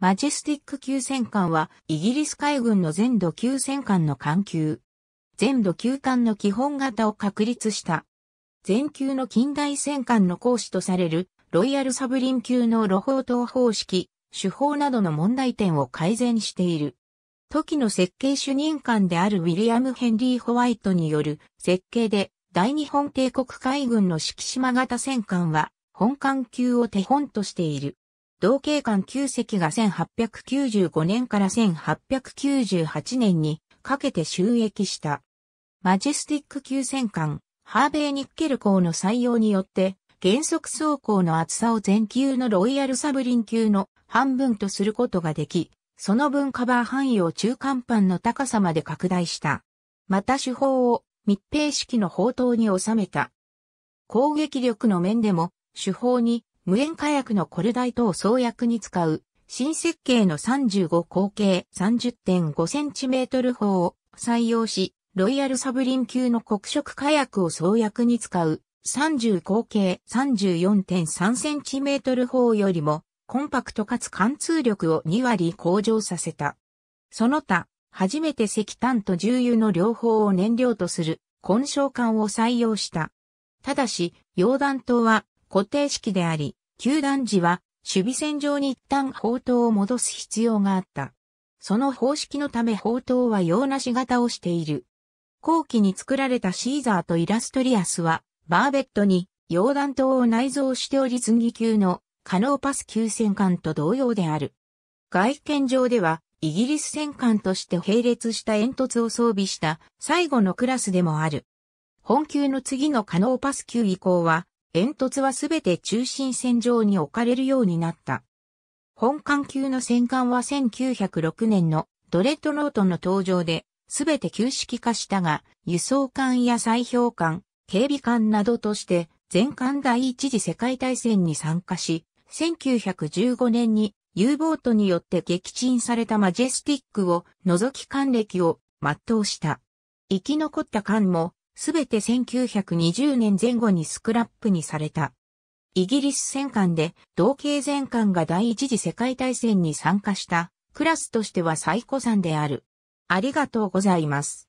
マジェスティック級戦艦はイギリス海軍の全土級戦艦の艦級。全土級艦の基本型を確立した。全級の近代戦艦の講師とされるロイヤルサブリン級の露法塔方式、手法などの問題点を改善している。時の設計主任官であるウィリアム・ヘンリー・ホワイトによる設計で大日本帝国海軍の敷島型戦艦は本艦級を手本としている。同型艦9隻が1895年から1898年にかけて収益した。マジェスティック級戦艦、ハーベイニッケル号の採用によって、原則走行の厚さを全級のロイヤルサブリン級の半分とすることができ、その分カバー範囲を中間板の高さまで拡大した。また手法を密閉式の砲塔に収めた。攻撃力の面でも手法に無塩火薬のコルダイトを装薬に使う新設計の35口径 30.5cm 砲を採用し、ロイヤルサブリン級の黒色火薬を装薬に使う30口径 34.3cm 砲よりもコンパクトかつ貫通力を2割向上させた。その他、初めて石炭と重油の両方を燃料とする混焼管を採用した。ただし、溶弾頭は固定式であり、球弾時は守備線上に一旦砲塔を戻す必要があった。その方式のため砲塔は用なし型をしている。後期に作られたシーザーとイラストリアスは、バーベットに溶弾頭を内蔵しており次級の可能パス級戦艦と同様である。外見上では、イギリス戦艦として並列した煙突を装備した最後のクラスでもある。本級の次の可能パス級以降は、煙突はすべて中心線上に置かれるようになった。本艦級の戦艦は1906年のドレッドノートの登場で、すべて旧式化したが、輸送艦や砕氷艦、警備艦などとして、全艦第一次世界大戦に参加し、1915年に U ボートによって撃沈されたマジェスティックを除き艦歴を全うした。生き残った艦もすべて1920年前後にスクラップにされた。イギリス戦艦で同系戦艦が第一次世界大戦に参加したクラスとしては最古参である。ありがとうございます。